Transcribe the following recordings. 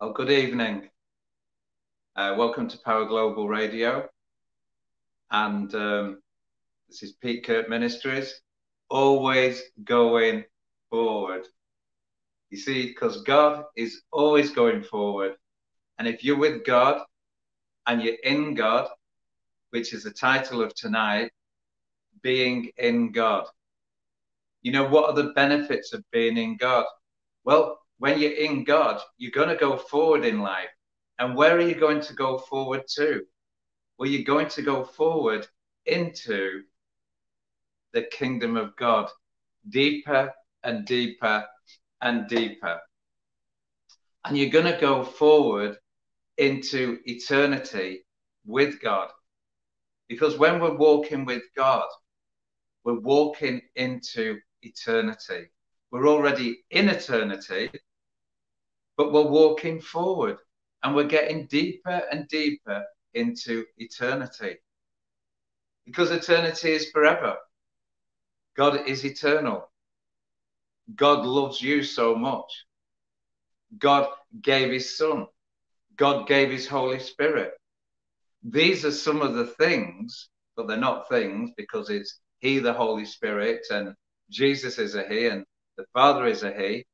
Well, good evening. Uh, welcome to Power Global Radio. And um, this is Pete Kirk Ministries. Always going forward. You see, because God is always going forward. And if you're with God and you're in God, which is the title of tonight, being in God. You know, what are the benefits of being in God? Well, when you're in God, you're going to go forward in life. And where are you going to go forward to? Well, you're going to go forward into the kingdom of God, deeper and deeper and deeper. And you're going to go forward into eternity with God. Because when we're walking with God, we're walking into eternity. We're already in eternity, but we're walking forward and we're getting deeper and deeper into eternity. Because eternity is forever. God is eternal. God loves you so much. God gave his son. God gave his Holy Spirit. These are some of the things, but they're not things because it's he, the Holy Spirit, and Jesus is a He, and the Father is a He.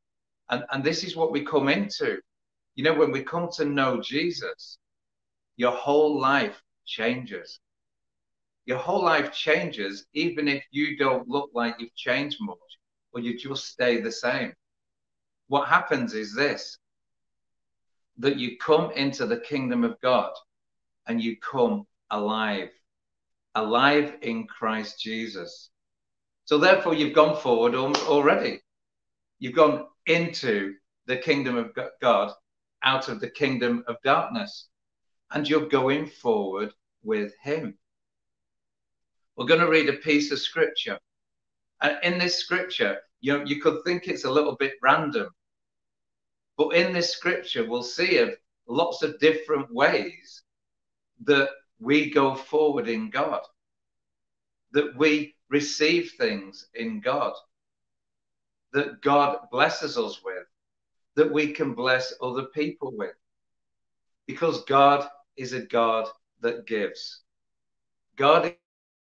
And, and this is what we come into. You know, when we come to know Jesus, your whole life changes. Your whole life changes, even if you don't look like you've changed much, or you just stay the same. What happens is this that you come into the kingdom of God and you come alive alive in Christ Jesus. So therefore, you've gone forward already. You've gone into the kingdom of God out of the kingdom of darkness, and you're going forward with Him. We're going to read a piece of scripture. And in this scripture, you, know, you could think it's a little bit random, but in this scripture, we'll see of lots of different ways that we go forward in God, that we receive things in God, that God blesses us with, that we can bless other people with. Because God is a God that gives. God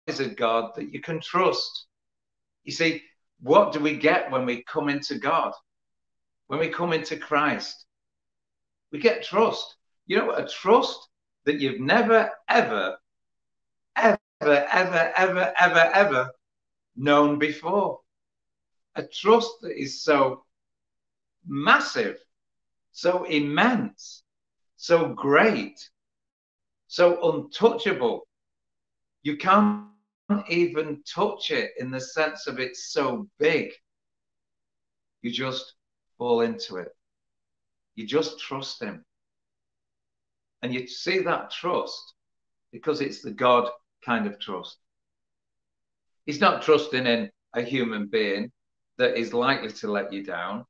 is a God that you can trust. You see, what do we get when we come into God? When we come into Christ? We get trust. You know, a trust that you've never, ever, ever, ever, ever, ever, ever known before. A trust that is so massive, so immense, so great, so untouchable. You can't even touch it in the sense of it's so big. You just fall into it. You just trust Him. And you see that trust because it's the God kind of trust. He's not trusting in a human being that is likely to let you down.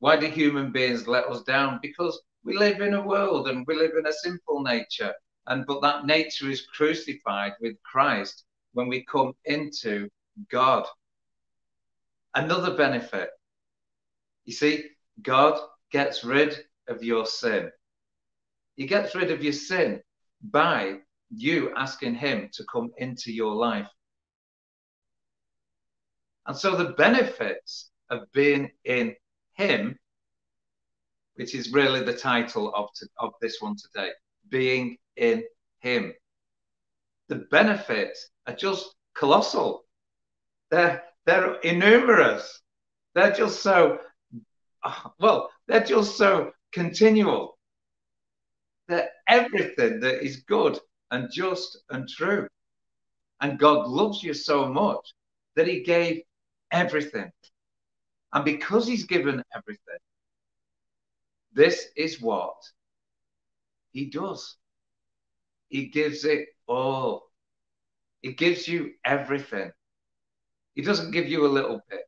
Why do human beings let us down? Because we live in a world and we live in a simple nature. And but that nature is crucified with Christ when we come into God. Another benefit. You see, God gets rid of your sin. He gets rid of your sin by you asking Him to come into your life. And so the benefits of being in Him, which is really the title of, to, of this one today, being in Him. The benefits are just colossal. They're, they're innumerous. They're just so, well, they're just so continual that everything that is good and just and true. And God loves you so much that He gave everything. And because He's given everything, this is what He does. He gives it all. He gives you everything. He doesn't give you a little bit.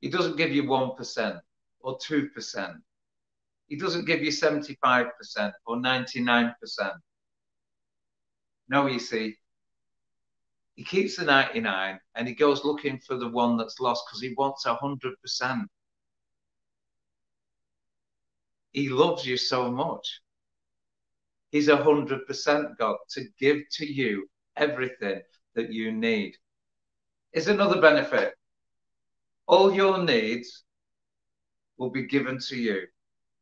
He doesn't give you 1% or 2%. He doesn't give you 75% or 99%. No, you see, he keeps the 99 and he goes looking for the one that's lost because he wants 100%. He loves you so much. He's a hundred percent God to give to you everything that you need. Is another benefit. All your needs will be given to you.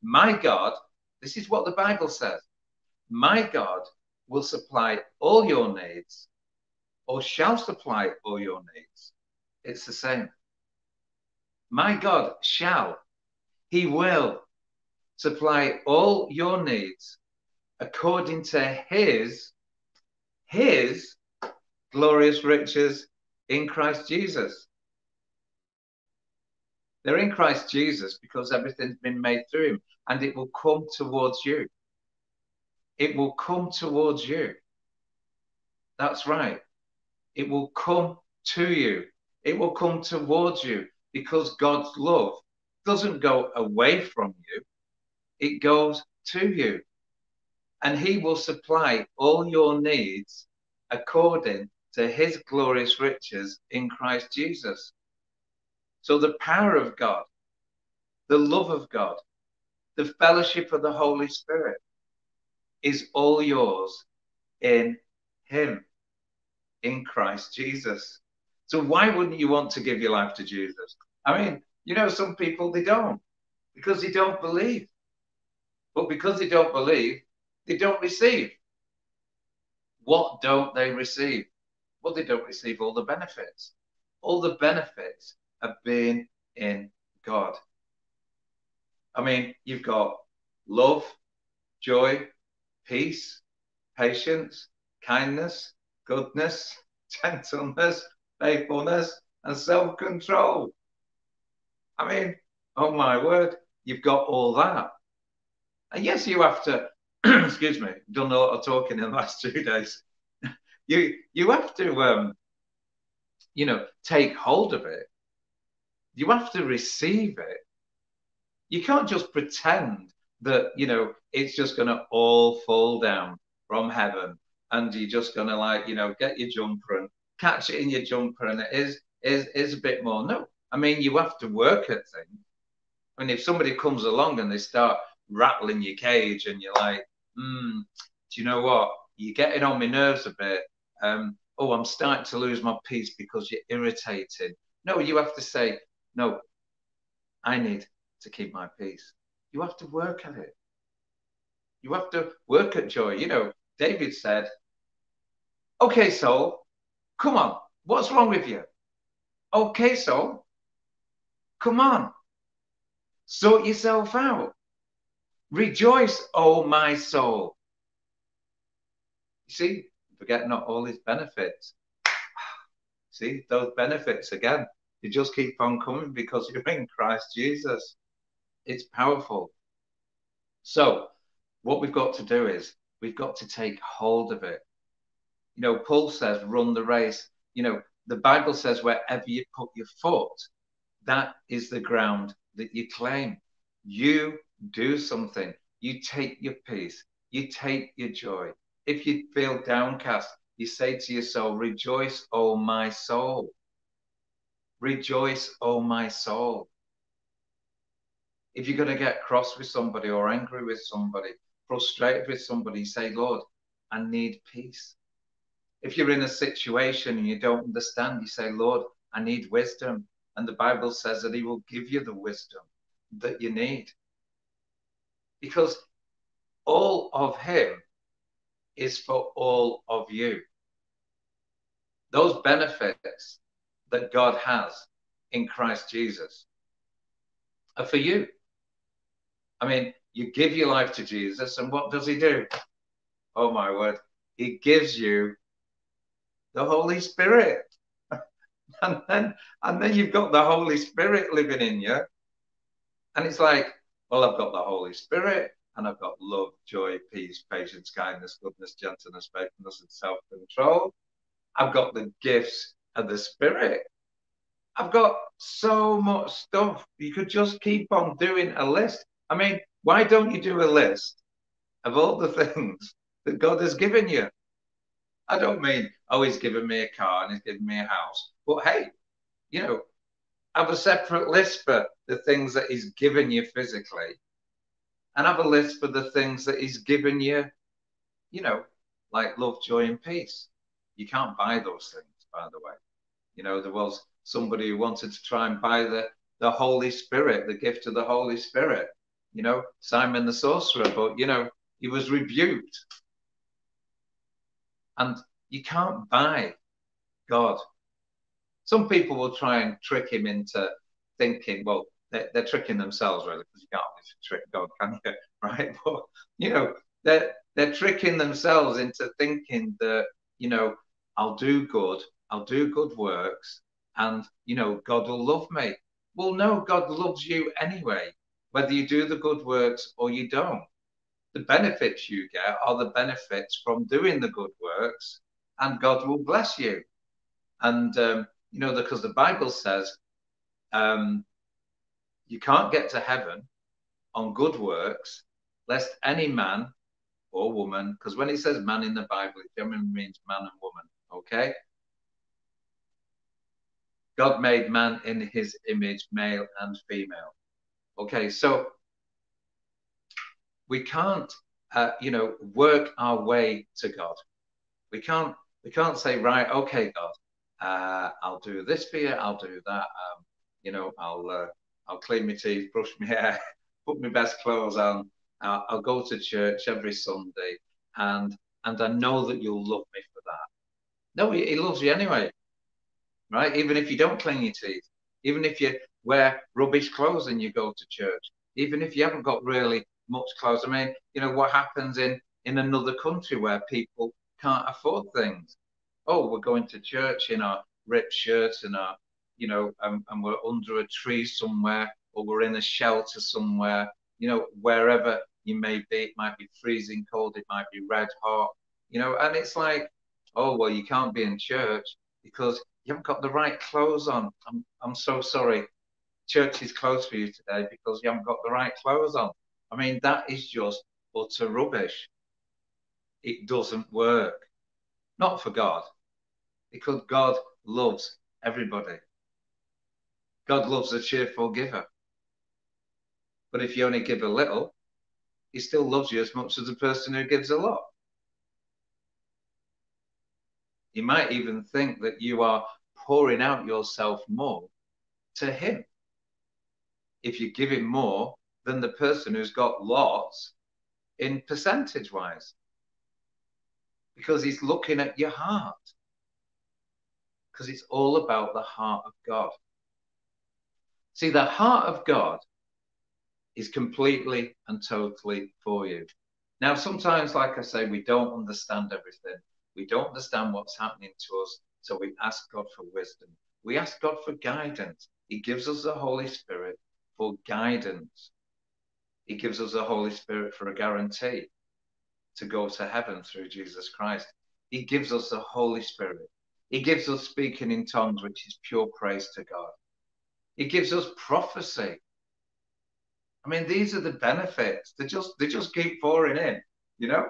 My God, this is what the Bible says. My God will supply all your needs or shall supply all your needs. It's the same. My God shall, He will supply all your needs according to His, His glorious riches in Christ Jesus. They're in Christ Jesus because everything's been made through Him and it will come towards you. It will come towards you. That's right. It will come to you. It will come towards you because God's love doesn't go away from you, it goes to you. And He will supply all your needs according to His glorious riches in Christ Jesus. So the power of God, the love of God, the fellowship of the Holy Spirit is all yours in Him, in Christ Jesus. So why wouldn't you want to give your life to Jesus? I mean, you know, some people they don't because they don't believe. But because they don't believe, they don't receive. What don't they receive? Well, they don't receive all the benefits. All the benefits of being in God. I mean, you've got love, joy, peace, patience, kindness, goodness, gentleness, faithfulness, and self control. I mean, oh my word, you've got all that. And yes, you have to, excuse me, done a lot of talking in the last two days. you you have to um, you know, take hold of it. You have to receive it. You can't just pretend that, you know, it's just gonna all fall down from heaven and you're just gonna like, you know, get your jumper and catch it in your jumper and it is is is a bit more. No, I mean, you have to work at things. I mean, if somebody comes along and they start rattling your cage and you're like, hmm, do you know what? You're getting on my nerves a bit. Um, oh, I'm starting to lose my peace because you're irritating. No, you have to say, no, I need to keep my peace. You have to work at it. You have to work at joy. You know, David said, okay, soul, come on, what's wrong with you? Okay, soul, Come on. Sort yourself out. Rejoice, O oh my soul. You see, forget not all his benefits. See, those benefits again, you just keep on coming because you're in Christ Jesus. It's powerful. So, what we've got to do is we've got to take hold of it. You know, Paul says, run the race. You know, the Bible says, wherever you put your foot, that is the ground that you claim. You do something. You take your peace. You take your joy. If you feel downcast, you say to your soul, Rejoice, O my soul. Rejoice, O my soul. If you're going to get cross with somebody or angry with somebody, frustrated with somebody, say, Lord, I need peace. If you're in a situation and you don't understand, you say, Lord, I need wisdom. And the Bible says that He will give you the wisdom that you need. Because all of Him is for all of you. Those benefits that God has in Christ Jesus are for you. I mean, you give your life to Jesus, and what does He do? Oh, my word. He gives you the Holy Spirit and then and then you've got the Holy Spirit living in you, and it's like, well, I've got the Holy Spirit, and I've got love, joy, peace, patience, kindness, goodness, gentleness, faithfulness, and self-control. I've got the gifts of the Spirit. I've got so much stuff. You could just keep on doing a list. I mean, why don't you do a list of all the things that God has given you? I don't mean, oh, he's given me a car and he's given me a house. But hey, you know, have a separate list for the things that he's given you physically and have a list for the things that he's given you, you know, like love, joy, and peace. You can't buy those things, by the way. You know, there was somebody who wanted to try and buy the, the Holy Spirit, the gift of the Holy Spirit, you know, Simon the sorcerer, but, you know, he was rebuked. And you can't buy God. Some people will try and trick him into thinking, well, they're, they're tricking themselves, really, because you can't trick God, can you? Right? But, you know, they're, they're tricking themselves into thinking that, you know, I'll do good, I'll do good works, and, you know, God will love me. Well, no, God loves you anyway, whether you do the good works or you don't. The benefits you get are the benefits from doing the good works, and God will bless you. And, um, you know, because the Bible says um, you can't get to heaven on good works, lest any man or woman, because when it says man in the Bible, it generally means man and woman, okay? God made man in his image, male and female. Okay, so we can't, uh, you know, work our way to God. We can't, we can't say, right, okay, God, uh, I'll do this for you, I'll do that. Um, you know, I'll, uh, I'll clean my teeth, brush my hair, put my best clothes on. I'll, I'll go to church every Sunday, and and I know that you'll love me for that. No, he, he loves you anyway right? Even if you don't clean your teeth, even if you wear rubbish clothes and you go to church, even if you haven't got really much clothes. I mean, you know, what happens in, in another country where people can't afford things? Oh, we're going to church in our ripped shirts and our, you know, um, and we're under a tree somewhere or we're in a shelter somewhere, you know, wherever you may be. It might be freezing cold, it might be red hot, you know, and it's like, oh, well, you can't be in church because you haven't got the right clothes on. I'm, I'm so sorry. Church is closed for you today because you haven't got the right clothes on. I mean, that is just utter rubbish. It doesn't work. Not for God, because God loves everybody. God loves a cheerful giver. But if you only give a little, he still loves you as much as the person who gives a lot. You might even think that you are pouring out yourself more to him. If you give him more than the person who's got lots in percentage wise, because he's looking at your heart. Because it's all about the heart of God. See, the heart of God is completely and totally for you. Now, sometimes, like I say, we don't understand everything. We don't understand what's happening to us. So we ask God for wisdom. We ask God for guidance. He gives us the Holy Spirit for guidance. He gives us the Holy Spirit for a guarantee to go to heaven through Jesus Christ. He gives us the Holy Spirit. He gives us speaking in tongues, which is pure praise to God. He gives us prophecy. I mean, these are the benefits. They just they just keep pouring in, you know.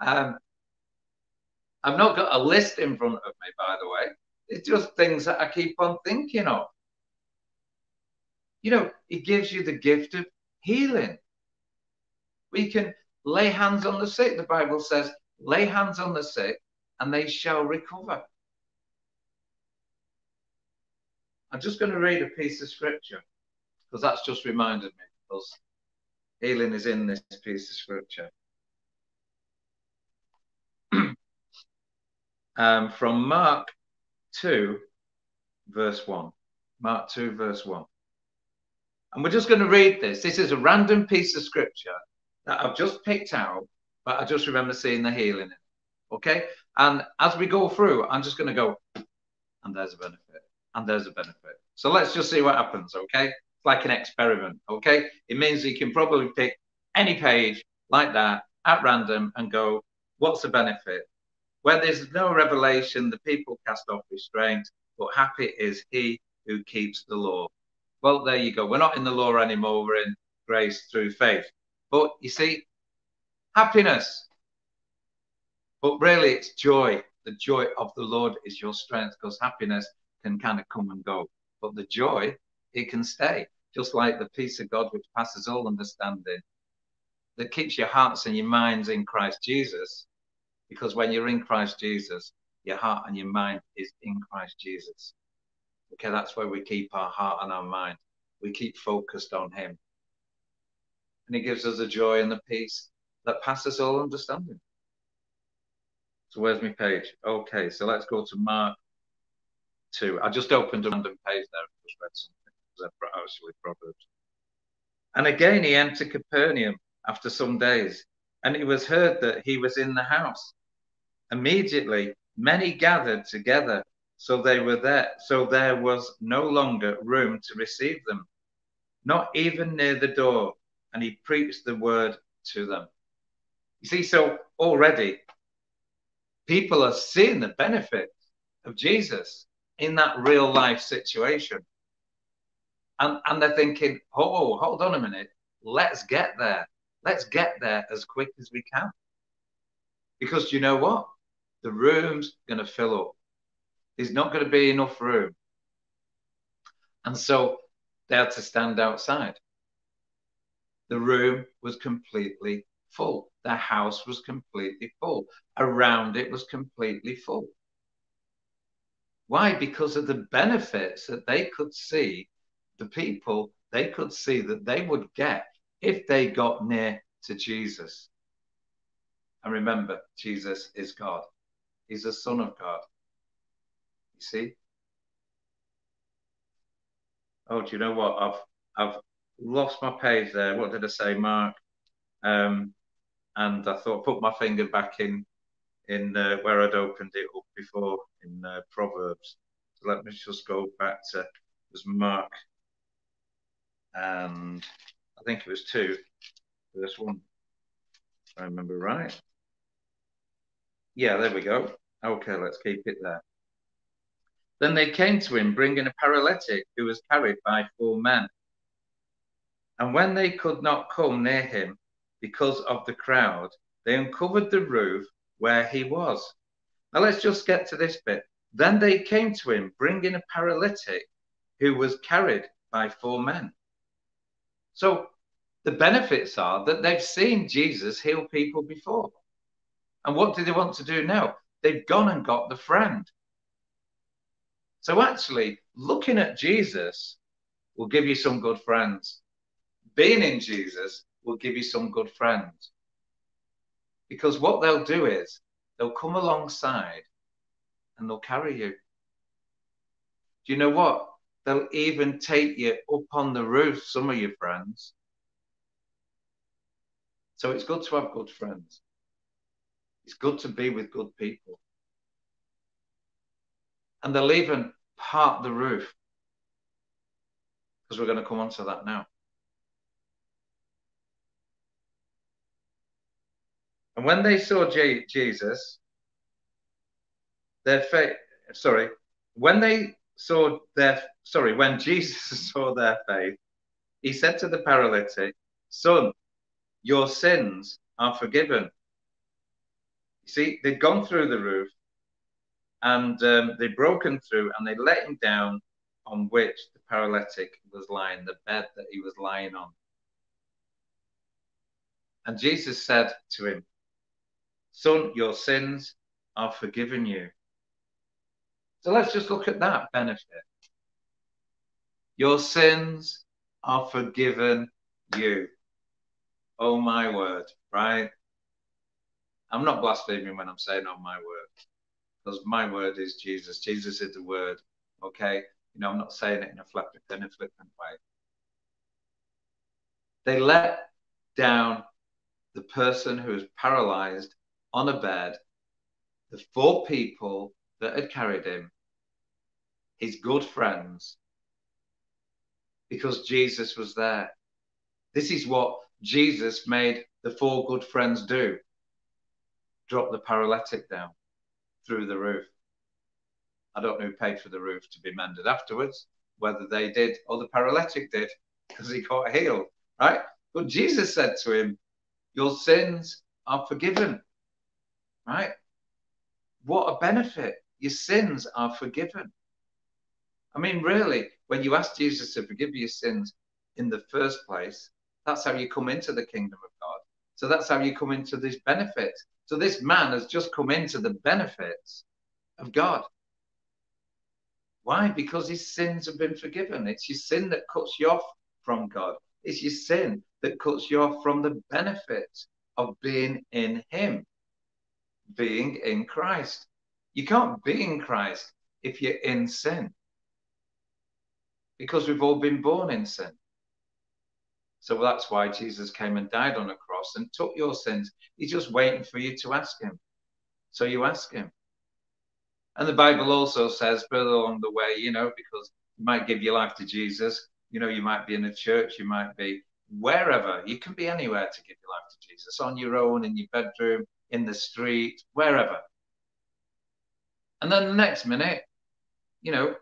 Um, I've not got a list in front of me, by the way. It's just things that I keep on thinking of. You know, it gives you the gift of healing. We can lay hands on the sick. The Bible says, lay hands on the sick and they shall recover. I'm just going to read a piece of scripture because that's just reminded me because healing is in this piece of scripture. um, from Mark 2, verse 1. Mark 2, verse 1. And we're just going to read this. This is a random piece of scripture that I've just picked out, but I just remember seeing the healing in it. Okay? And as we go through, I'm just going to go, and there's a benefit, and there's a benefit. So let's just see what happens. Okay? It's like an experiment. Okay? It means you can probably pick any page like that at random and go, what's the benefit? Where there's no revelation, the people cast off restraint, but happy is he who keeps the law. Well, there you go. We're not in the law anymore. We're in grace through faith. But you see, happiness. But really, it's joy. The joy of the Lord is your strength because happiness can kind of come and go. But the joy, it can stay. Just like the peace of God which passes all understanding that keeps your hearts and your minds in Christ Jesus. Because when you're in Christ Jesus, your heart and your mind is in Christ Jesus. Okay, that's where we keep our heart and our mind. We keep focused on Him. And He gives us a joy and the peace that passes all understanding. So where's my page? Okay, so let's go to Mark 2. I just opened a random page there and just read something. Actually, Proverbs. And again he entered Capernaum after some days, and it was heard that he was in the house. Immediately many gathered together, so they were there, so there was no longer room to receive them, not even near the door, and he preached the word to them. You see, so already people are seeing the benefit of Jesus in that real life situation. And, and they're thinking, oh, hold on a minute, let's get there. Let's get there as quick as we can. Because you know what? The room's going to fill up. There's not going to be enough room. And so they had to stand outside. The room was completely full. The house was completely full. Around it was completely full. Why? Because of the benefits that they could see, the people they could see that they would get if they got near to Jesus. And remember, Jesus is God. He's the Son of God. You see? Oh, do you know what? I've I've lost my page there. What did I say, Mark? Um, and I thought put my finger back in in uh, where I'd opened it up before in uh, Proverbs. So let me just go back to was Mark, and I think it was two, verse one. I remember right. Yeah, there we go. Okay, let's keep it there. Then they came to him, bringing a paralytic who was carried by four men. And when they could not come near him because of the crowd, they uncovered the roof where he was. Now let's just get to this bit. Then they came to him, bringing a paralytic who was carried by four men. So the benefits are that they've seen Jesus heal people before. And what do they want to do now? They've gone and got the friend. So actually, looking at Jesus will give you some good friends. Being in Jesus will give you some good friends. Because what they'll do is they'll come alongside and they'll carry you. Do you know what? They'll even take you up on the roof, some of your friends. So it's good to have good friends. It's good to be with good people. And they'll even part the roof. Because we're going to come on to that now. And when they saw J- Jesus, their faith, sorry, when they saw their, sorry, when Jesus saw their faith, he said to the paralytic, Son, your sins are forgiven. You see, they'd gone through the roof and um, they'd broken through and they let him down on which the paralytic was lying, the bed that he was lying on. And Jesus said to him, Son, your sins are forgiven you. So let's just look at that benefit. Your sins are forgiven you. Oh my word, right? I'm not blaspheming when I'm saying oh, my word, because my word is Jesus. Jesus is the word. Okay, you know, I'm not saying it in a flippant, in a flippant way. They let down the person who is paralyzed on a bed, the four people that had carried him, his good friends, because Jesus was there. This is what Jesus made the four good friends do drop the paralytic down through the roof. I don't know who paid for the roof to be mended afterwards, whether they did or the paralytic did, because he got healed, right? But Jesus said to him, Your sins are forgiven right? What a benefit. Your sins are forgiven. I mean, really, when you ask Jesus to forgive your sins in the first place, that's how you come into the kingdom of God. So that's how you come into this benefit. So this man has just come into the benefits of God. Why? Because his sins have been forgiven. It's your sin that cuts you off from God. It's your sin that cuts you off from the benefits of being in him, being in Christ. You can't be in Christ if you're in sin because we've all been born in sin. So that's why Jesus came and died on a cross and took your sins. He's just waiting for you to ask him. So you ask him. And the Bible also says further along the way, you know, because you might give your life to Jesus, you know, you might be in a church, you might be wherever, you can be anywhere to give your life to Jesus, on your own, in your bedroom, in the street, wherever. And then the next minute, you know,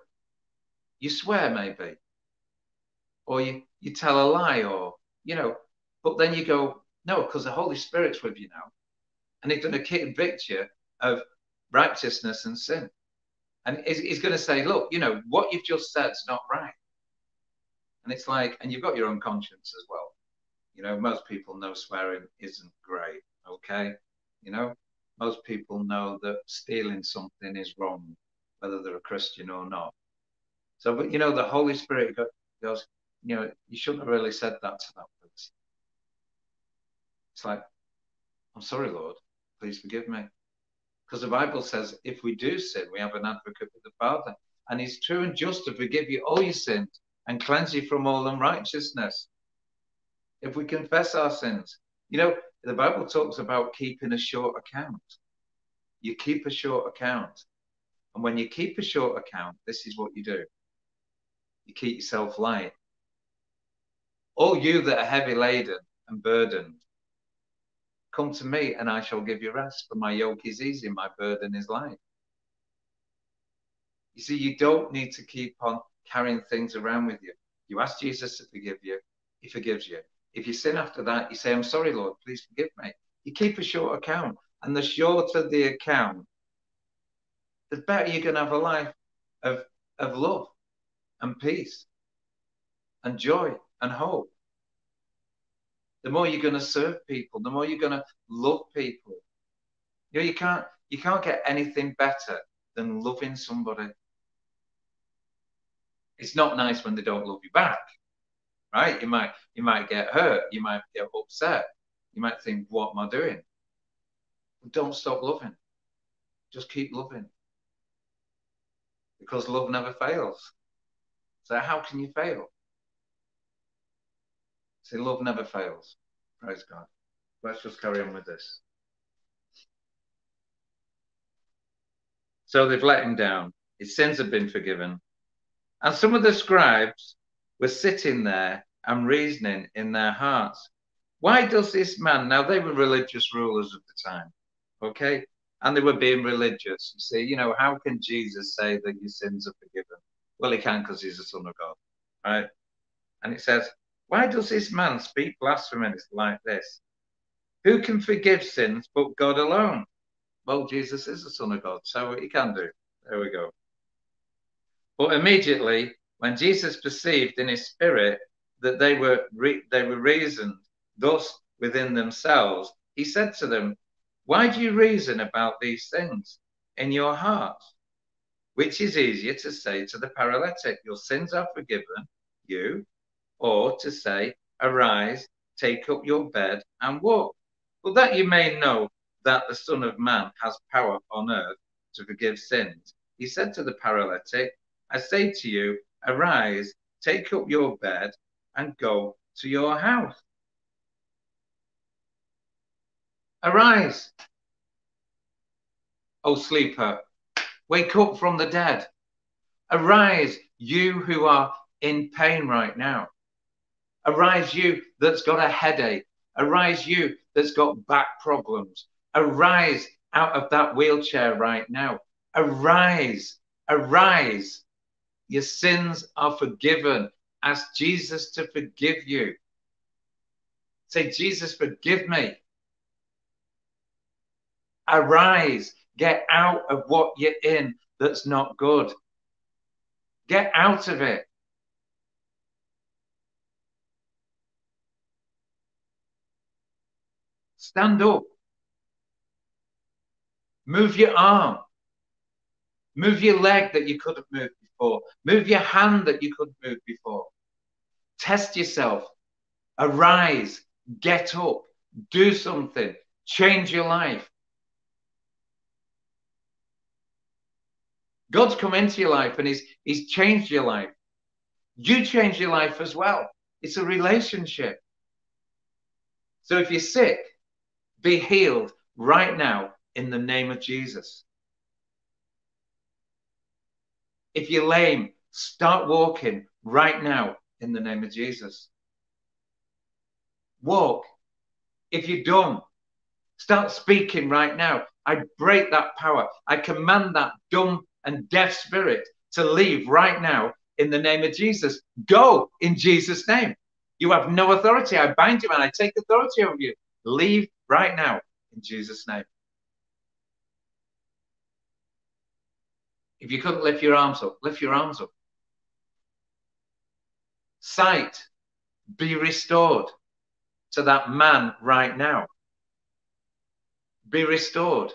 you swear maybe, or you, you tell a lie, or, you know, but then you go, no, because the Holy Spirit's with you now. And he's going to convict you of righteousness and sin. And he's, he's going to say, look, you know, what you've just said is not right. And it's like, and you've got your own conscience as well. You know, most people know swearing isn't great, okay? You know, most people know that stealing something is wrong, whether they're a Christian or not. So, but you know, the Holy Spirit goes, you know, you shouldn't have really said that to that person. It's like, I'm sorry, Lord, please forgive me. Because the Bible says if we do sin, we have an advocate with the Father. And he's true and just to forgive you all your sins and cleanse you from all unrighteousness. If we confess our sins, you know, the Bible talks about keeping a short account. You keep a short account. And when you keep a short account, this is what you do you keep yourself light. All you that are heavy laden and burdened, come to me and I shall give you rest, for my yoke is easy my burden is light. You see, you don't need to keep on carrying things around with you. You ask Jesus to forgive you, he forgives you. If you sin after that, you say, I'm sorry, Lord, please forgive me. You keep a short account. And the shorter the account, the better you're going to have a life of, of love and peace and joy and hope. The more you're going to serve people, the more you're going to love people. You know, you can't you can't get anything better than loving somebody. It's not nice when they don't love you back, right? You might you might get hurt, you might get upset, you might think, "What am I doing?" Don't stop loving. Just keep loving, because love never fails. So how can you fail? See, love never fails. Praise God. Let's just carry on with this. So they've let him down. His sins have been forgiven. And some of the scribes were sitting there and reasoning in their hearts. Why does this man, now they were religious rulers of the time, okay? And they were being religious. You see, you know, how can Jesus say that your sins are forgiven? Well, he can because he's the Son of God, right? And it says, Why does this man speak blasphemies like this? Who can forgive sins but God alone? Well, Jesus is the Son of God, so he can do. There we go. But immediately, when Jesus perceived in his spirit that they were re- they were reasoned thus within themselves, he said to them, Why do you reason about these things in your hearts? Which is easier to say to the paralytic, Your sins are forgiven you, or to say, Arise, take up your bed and walk. But that you may know that the Son of Man has power on earth to forgive sins. He said to the paralytic, I say to you, Arise, take up your bed and go to your house. Arise, O sleeper, Wake up from the dead. Arise, you who are in pain right now. Arise, you that's got a headache. Arise, you that's got back problems. Arise out of that wheelchair right now. Arise, arise. Your sins are forgiven. Ask Jesus to forgive you. Say, Jesus, forgive me. Arise. Get out of what you're in that's not good. Get out of it. Stand up. Move your arm. Move your leg that you couldn't move before. Move your hand that you couldn't move before. Test yourself. Arise. Get up. Do something. Change your life. God's come into your life and he's, he's changed your life. You change your life as well. It's a relationship. So if you're sick, be healed right now in the name of Jesus. If you're lame, start walking right now in the name of Jesus. Walk. If you're dumb, start speaking right now. I break that power. I command that dumb and deaf spirit to leave right now in the name of Jesus. Go in Jesus' name. You have no authority. I bind you and I take authority over you. Leave right now in Jesus' name. If you couldn't lift your arms up, lift your arms up. Sight, be restored to that man right now. Be restored.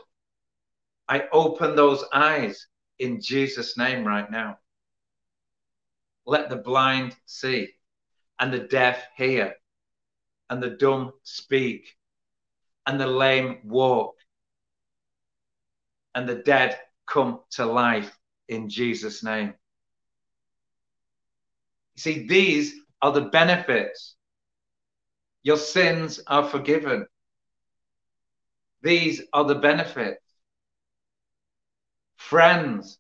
I open those eyes in Jesus' name right now. Let the blind see, and the deaf hear, and the dumb speak, and the lame walk, and the dead come to life in Jesus' name. You see, these are the benefits. Your sins are forgiven. These are the benefits. Friends.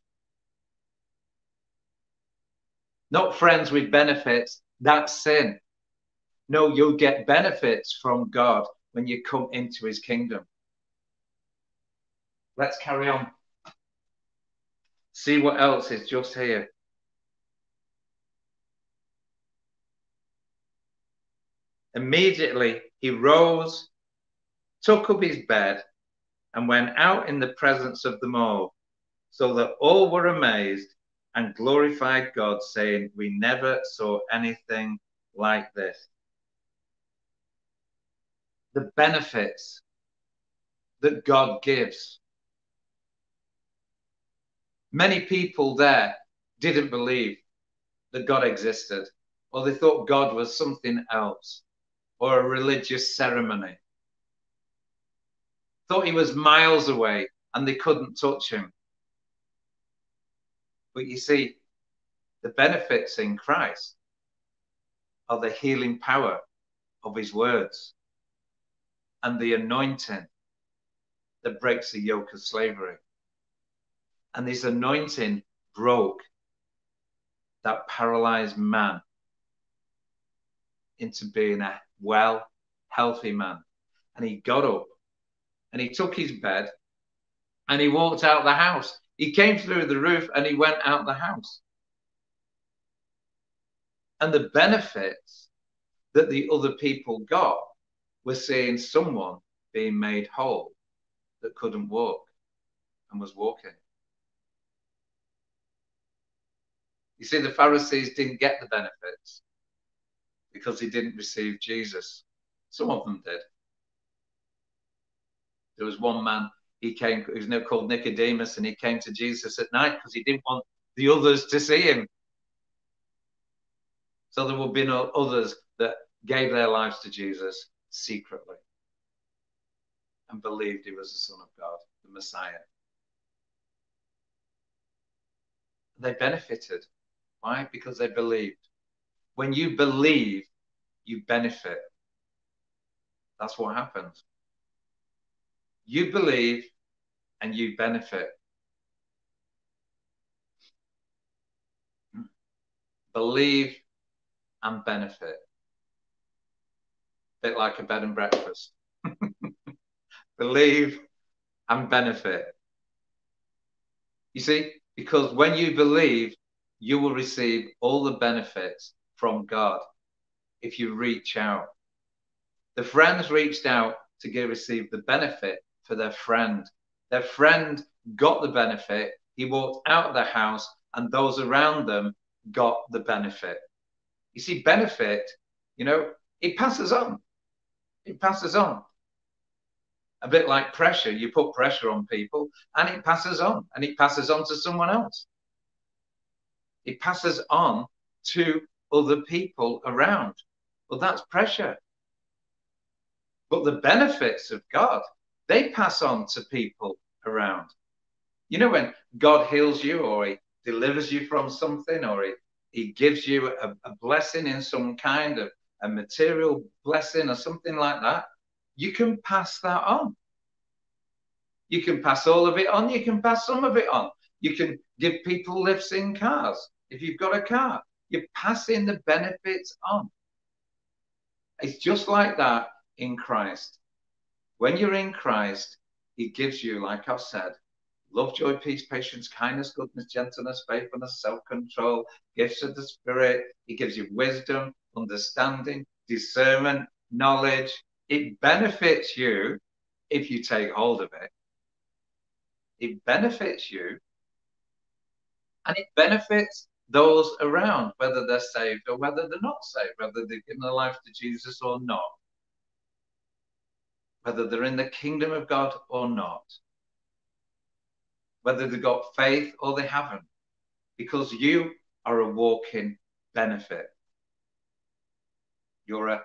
Not friends with benefits, that's sin. No, you'll get benefits from God when you come into his kingdom. Let's carry on. See what else is just here. Immediately he rose, took up his bed, and went out in the presence of them all, so that all were amazed and glorified God, saying, We never saw anything like this. The benefits that God gives Many people there didn't believe that God existed, or they thought God was something else, or a religious ceremony. Thought he was miles away and they couldn't touch him. But you see, the benefits in Christ are the healing power of his words and the anointing that breaks the yoke of slavery. And this anointing broke that paralyzed man into being a well, healthy man. And he got up and he took his bed and he walked out the house. He came through the roof and he went out the house. And the benefits that the other people got were seeing someone being made whole that couldn't walk and was walking. You see, the Pharisees didn't get the benefits because they didn't receive Jesus. Some of them did. There was one man, he came, he was now called Nicodemus, and he came to Jesus at night because he didn't want the others to see him. So there will be no others that gave their lives to Jesus secretly and believed he was the Son of God, the Messiah. They benefited why? Because they believed. When you believe, you benefit. That's what happens. You believe and you benefit. Believe and benefit. Bit like a bed and breakfast. believe and benefit. You see, because when you believe, you will receive all the benefits from God if you reach out. The friends reached out to get receive the benefit for their friend. Their friend got the benefit. He walked out of the house, and those around them got the benefit. You see, benefit, you know, it passes on. It passes on. a bit like pressure. You put pressure on people and it passes on and it passes on to someone else. It passes on to other people around. Well, that's pressure. But the benefits of God, they pass on to people around. You know, when God heals you or He delivers you from something or He, he gives you a, a blessing in some kind of a material blessing or something like that, you can pass that on. You can pass all of it on, you can pass some of it on. You can give people lifts in cars if you've got a car. You're passing the benefits on. It's just like that in Christ. When you're in Christ, He gives you, like I've said, love, joy, peace, patience, kindness, goodness, gentleness, faithfulness, self control, gifts of the Spirit. He gives you wisdom, understanding, discernment, knowledge. It benefits you if you take hold of it. It benefits you and it benefits those around, whether they're saved or whether they're not saved, whether they've given their life to Jesus or not, whether they're in the kingdom of God or not, whether they've got faith or they haven't, because you are a walking benefit. You're a,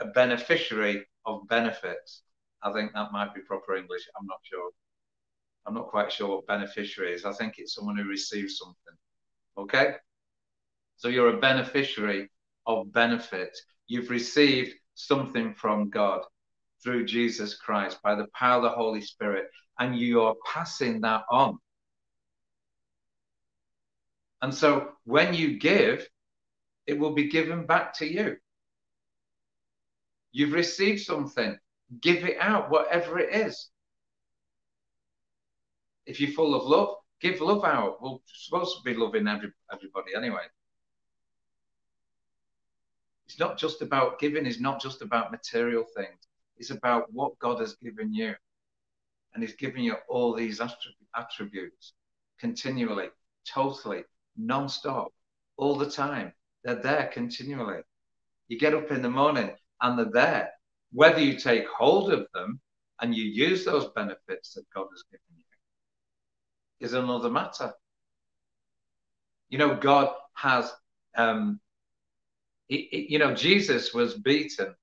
a beneficiary of benefits. I think that might be proper English. I'm not sure. I'm not quite sure what beneficiary is. I think it's someone who receives something. Okay? So you're a beneficiary of benefit. You've received something from God through Jesus Christ by the power of the Holy Spirit, and you are passing that on. And so when you give, it will be given back to you. You've received something, give it out, whatever it is. If you're full of love, give love out. We're supposed to be loving every, everybody anyway. It's not just about giving, it's not just about material things. It's about what God has given you. And He's given you all these attributes continually, totally, non stop, all the time. They're there continually. You get up in the morning and they're there. Whether you take hold of them and you use those benefits that God has given you is another matter. You know, God has, um, you know, Jesus was beaten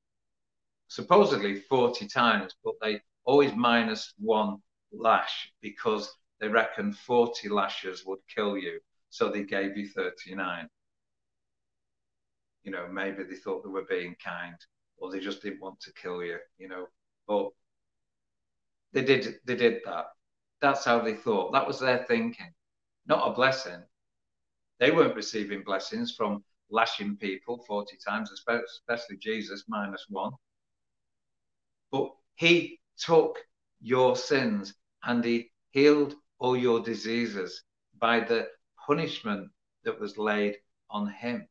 supposedly 40 times, but they always minus one lash because they reckon 40 lashes would kill you. So they gave you 39 you know, maybe they thought they were being kind or they just didn't want to kill you, you know. But they did they did that. That's how they thought. That was their thinking. Not a blessing. They weren't receiving blessings from lashing people 40 times, especially Jesus minus one. But he took your sins and he healed all your diseases by the punishment that was laid on him.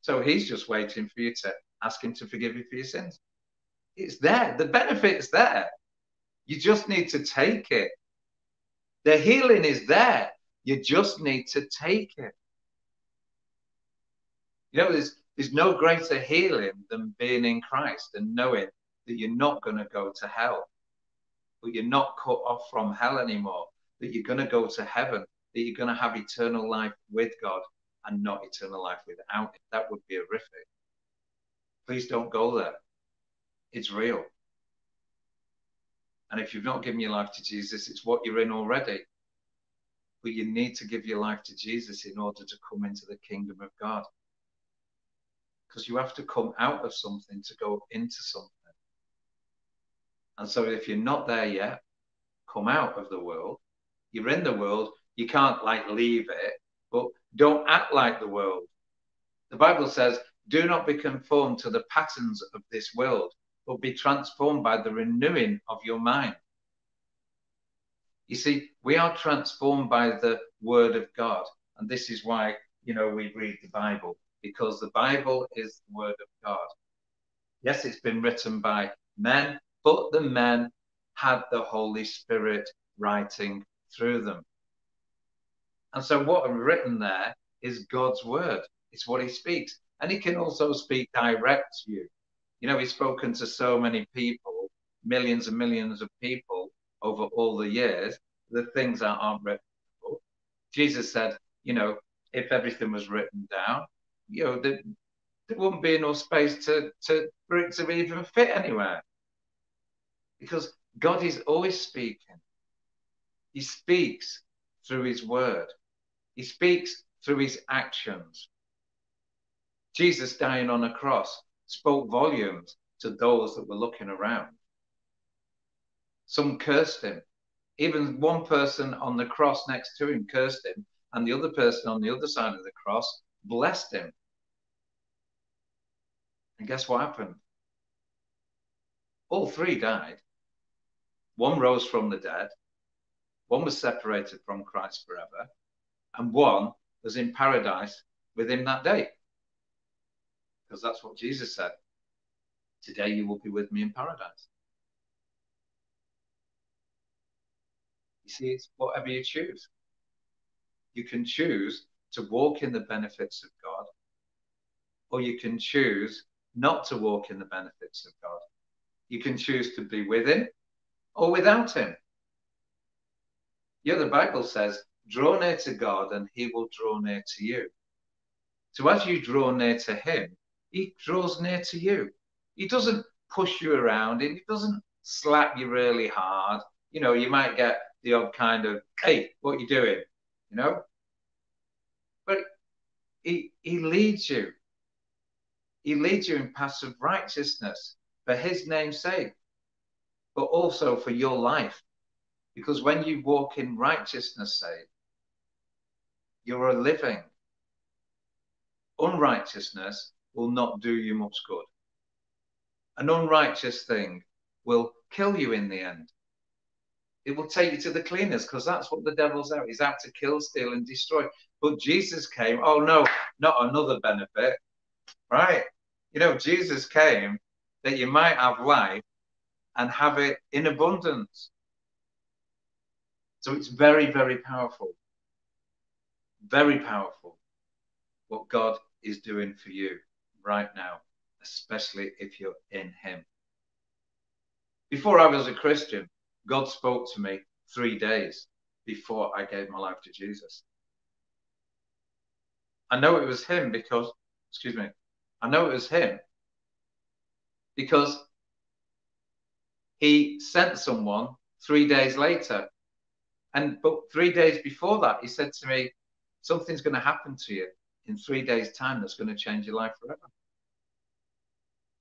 So he's just waiting for you to ask him to forgive you for your sins. It's there. The benefit's there. You just need to take it. The healing is there. You just need to take it. You know, there's there's no greater healing than being in Christ and knowing that you're not going to go to hell, but you're not cut off from hell anymore, that you're going to go to heaven, that you're going to have eternal life with God and not eternal life without it. That would be horrific. Please don't go there. It's real. And if you've not given your life to Jesus, it's what you're in already. But you need to give your life to Jesus in order to come into the kingdom of God. Because you have to come out of something to go into something. And so if you're not there yet, come out of the world. You're in the world. You can't like leave it, but don't act like the world. The Bible says, do not be conformed to the patterns of this world, but be transformed by the renewing of your mind. You see, we are transformed by the word of God. And this is why, you know, we read the Bible, because the Bible is the word of God. Yes, it's been written by men, but the men had the Holy Spirit writing through them. And so what I've written there is God's word. It's what he speaks. And he can also speak direct to you. You know, he's spoken to so many people, millions and millions of people over all the years, the things that aren't written. Jesus said, you know, if everything was written down, you know, there, there wouldn't be enough space to, to for it to even fit anywhere. Because God is always speaking. He speaks through his word. He speaks through his actions. Jesus dying on a cross spoke volumes to those that were looking around. Some cursed him. Even one person on the cross next to him cursed him, and the other person on the other side of the cross blessed him. And guess what happened? All three died. One rose from the dead, one was separated from Christ forever, and one was in paradise with him that day. Because that's what Jesus said. Today you will be with me in paradise. You see, it's whatever you choose. You can choose to walk in the benefits of God, or you can choose not to walk in the benefits of God. You can choose to be with Him or without Him. Yeah, the Bible says, draw near to God and He will draw near to you. So as you draw near to Him, He draws near to you. He doesn't push you around and He doesn't slap you really hard. You know, you might get the odd kind of, hey, what you doing? You know? But he, he leads you. He leads you in paths of righteousness for his name's sake, but also for your life. Because when you walk in righteousness, say, you're a living. Unrighteousness will not do you much good. An unrighteous thing will kill you in the end. It will take you to the cleaners because that's what the devil's out. He's out to kill, steal, and destroy. But Jesus came. Oh no, not another benefit, right? You know, Jesus came that you might have life and have it in abundance. So it's very, very powerful. Very powerful what God is doing for you right now, especially if you're in Him. Before I was a Christian, God spoke to me three days before I gave my life to Jesus. I know it was him because, excuse me, I know it was him because he sent someone three days later. And but three days before that, he said to me, Something's going to happen to you in three days' time that's going to change your life forever.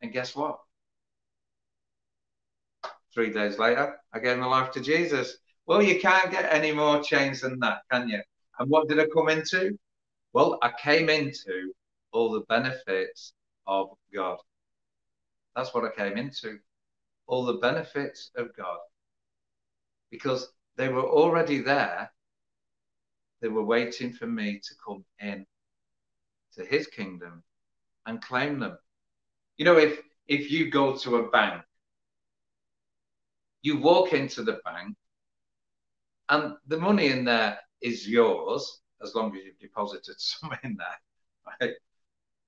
And guess what? Three days later, I gave my life to Jesus. Well, you can't get any more change than that, can you? And what did I come into? Well, I came into all the benefits of God. That's what I came into. All the benefits of God. Because they were already there. They were waiting for me to come in to his kingdom and claim them. You know, if if you go to a bank you walk into the bank and the money in there is yours as long as you've deposited some in there, right?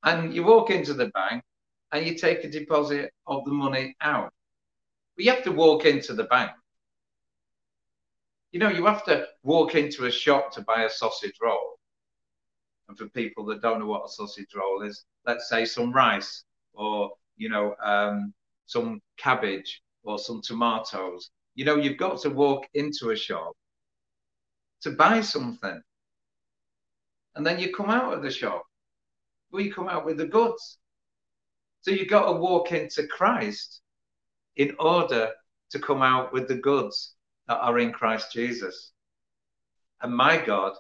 And you walk into the bank and you take a deposit of the money out. But you have to walk into the bank. You know, you have to walk into a shop to buy a sausage roll. And for people that don't know what a sausage roll is, let's say some rice or, you know, um, some cabbage or some tomatoes. You know, you've got to walk into a shop to buy something. And then you come out of the shop. Well, you come out with the goods. So you've got to walk into Christ in order to come out with the goods that are in Christ Jesus. And my God,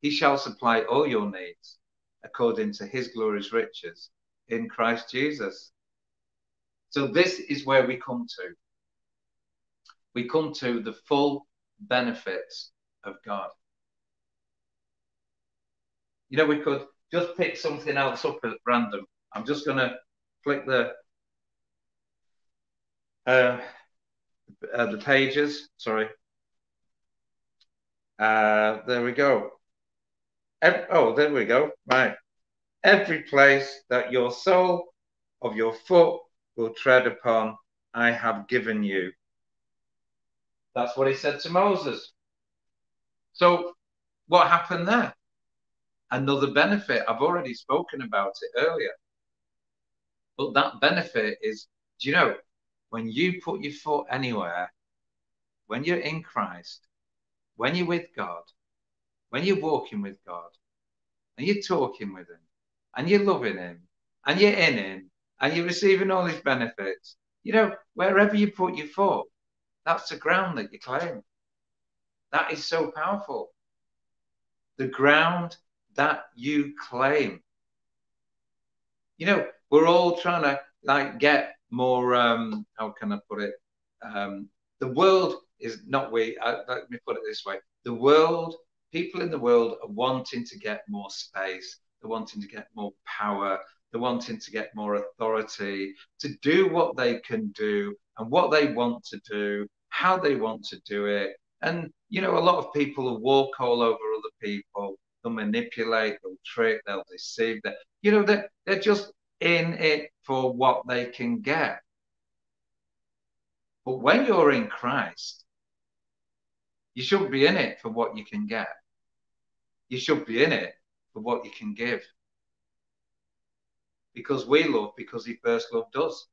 he shall supply all your needs according to his glorious riches in Christ Jesus. So this is where we come to we come to the full benefits of God. You know, we could just pick something else up at random. I'm just going to click the uh, uh, the pages. Sorry. Uh, there we go. Oh, there we go. Right. Every place that your sole of your foot will tread upon, I have given you. That's what he said to Moses. So, what happened there? Another benefit. I've already spoken about it earlier. But that benefit is, do you know, when you put your foot anywhere, when you're in Christ, when you're with God, when you're walking with God, and you're talking with Him, and you're loving Him, and you're in Him, and you're receiving all His benefits, you know, wherever you put your foot, that's the ground that you claim. That is so powerful. The ground that you claim. You know, we're all trying to like get more. Um, how can I put it? Um, the world is not we. Uh, let me put it this way: the world, people in the world are wanting to get more space. They're wanting to get more power. They're wanting to get more authority to do what they can do and what they want to do, how they want to do it. And you know, a lot of people will walk all over other people. They'll manipulate. They'll trick. They'll deceive. That you know, they're, they're just in it for what they can get. But when you're in Christ, you shouldn't be in it for what you can get. You should be in it for what you can give. Because we love because he first loved us.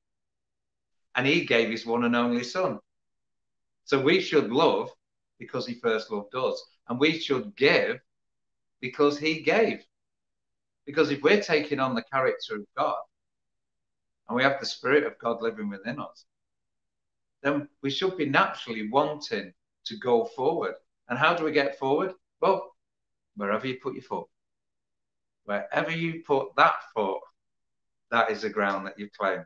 And he gave his one and only son. So we should love because he first loved us. And we should give because he gave. Because if we're taking on the character of God and we have the Spirit of God living within us, then we should be naturally wanting to go forward. And how do we get forward? Well, wherever you put your foot. Wherever you put that foot, that is the ground that you claim.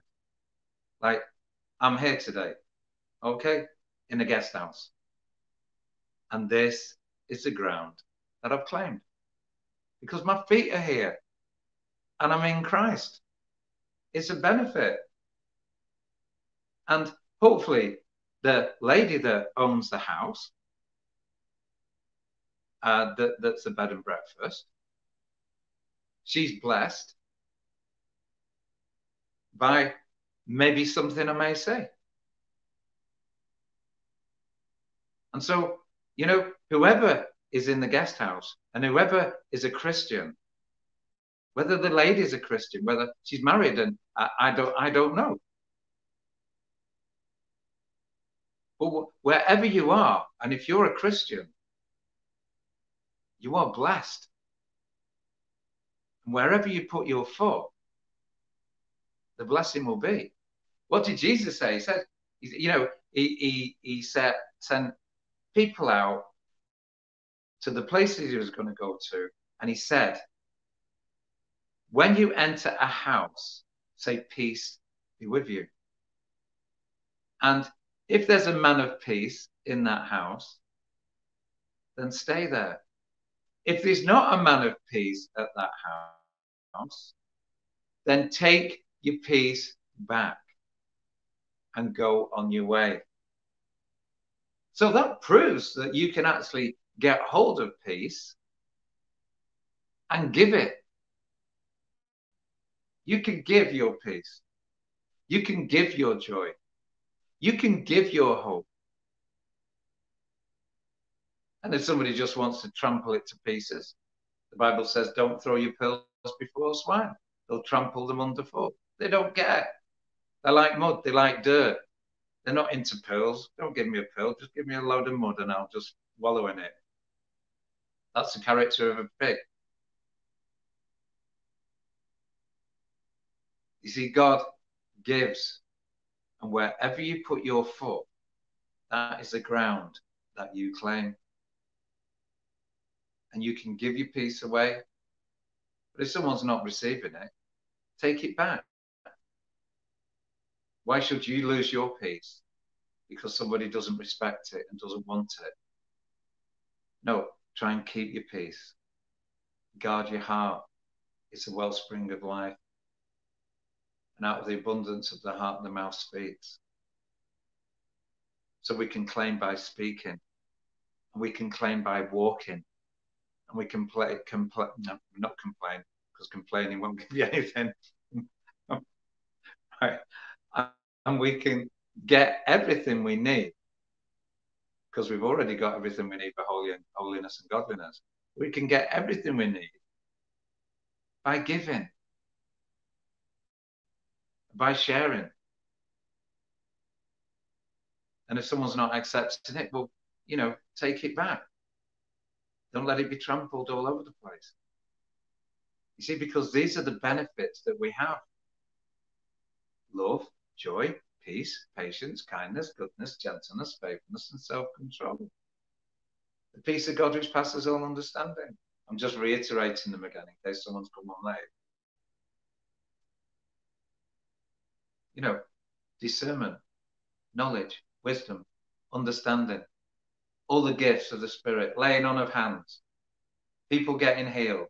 Like, I'm here today, okay, in a guest house. And this is the ground that I've claimed because my feet are here and I'm in Christ. It's a benefit. And hopefully, the lady that owns the house, uh, that, that's a bed and breakfast, she's blessed by maybe something I may say. And so, you know, whoever is in the guest house and whoever is a Christian whether the lady's a Christian, whether she's married, and I, I don't, I don't know. But wherever you are, and if you're a Christian, you are blessed. Wherever you put your foot, the blessing will be. What did Jesus say? He said, you know, he, he, he said, sent people out to the places he was going to go to, and he said, when you enter a house, say, Peace be with you. And if there's a man of peace in that house, then stay there. If there's not a man of peace at that house, then take your peace back and go on your way. So that proves that you can actually get hold of peace and give it you can give your peace. You can give your joy. You can give your hope. And if somebody just wants to trample it to pieces, the Bible says, don't throw your pearls before swine. They'll trample them underfoot. They don't care. They like mud. They like dirt. They're not into pearls. Don't give me a pearl. Just give me a load of mud and I'll just wallow in it. That's the character of a pig. You see, God gives, and wherever you put your foot, that is the ground that you claim. And you can give your peace away, but if someone's not receiving it, take it back. Why should you lose your peace because somebody doesn't respect it and doesn't want it? No, try and keep your peace. Guard your heart. It's a wellspring of life and out of the abundance of the heart the mouth speaks. So we can claim by speaking, and we can claim by walking, and we can play, compl- no, not complain, because complaining won't give you anything. right. and we can get everything we need because we've already got everything we need for holiness and godliness. We can get everything we need by giving, by sharing. And if someone's not accepting it, well, you know, take it back. Don't let it be trampled all over the place. You see, because these are the benefits that we have love, joy, peace, patience, kindness, goodness, gentleness, faithfulness, and self control. The peace of God which passes all understanding. I'm just reiterating them again in case someone's come on late. You know, discernment, knowledge, wisdom, understanding, all the gifts of the Spirit, laying on of hands, people getting healed,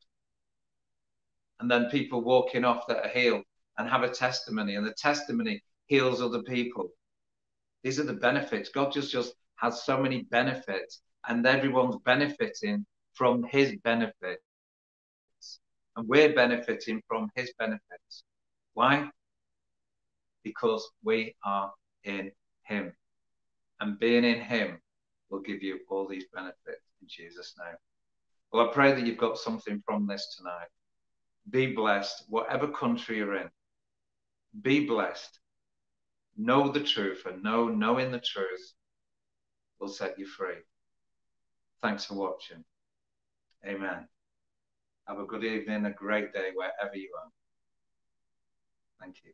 and then people walking off that are healed and have a testimony, and the testimony heals other people. These are the benefits. God just just has so many benefits, and everyone's benefiting from His benefits, and we're benefiting from His benefits. Why? Because we are in Him, and being in Him will give you all these benefits in Jesus' name. Well, I pray that you've got something from this tonight. Be blessed, whatever country you're in. Be blessed. Know the truth, and know knowing the truth will set you free. Thanks for watching. Amen. Have a good evening, a great day wherever you are. Thank you.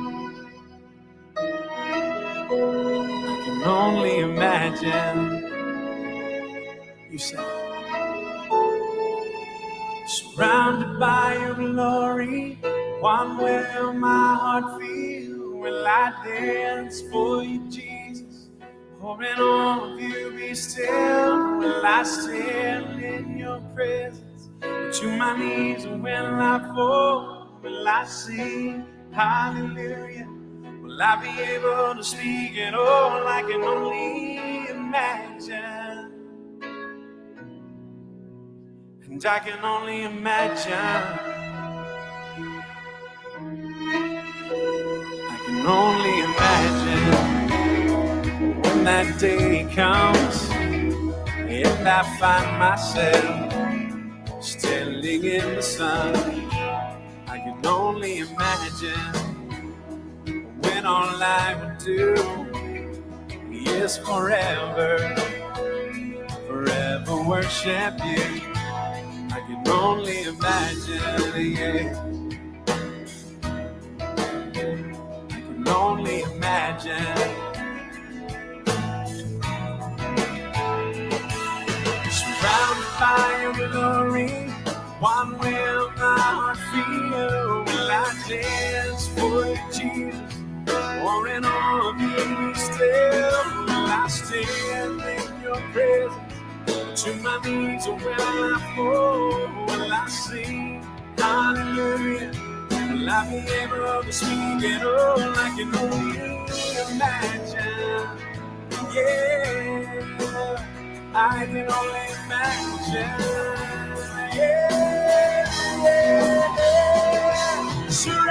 Can only imagine. You say, surrounded by your glory, what will my heart feel? Will I dance for you, Jesus? Or in all of you be still? Will I stand in your presence? To my knees will I fall, will I sing hallelujah? Will I be able to speak at all? I can only imagine. And I can only imagine. I can only imagine when that day comes and I find myself standing in the sun. I can only imagine when all I would do is forever, forever worship you. I can only imagine, yeah. I can only imagine. Surrounded by your glory, what will my heart feel? Will I dance for Jesus? All of you still I stand in your presence. To my knees when I fall, will I sing hallelujah? Will I be able to speak at all? I can only imagine. Yeah, I can only imagine. Yeah, yeah, yeah.